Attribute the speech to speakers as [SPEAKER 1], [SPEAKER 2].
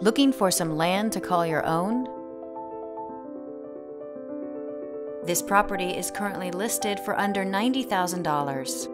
[SPEAKER 1] Looking for some land to call your own? This property is currently listed for under $90,000.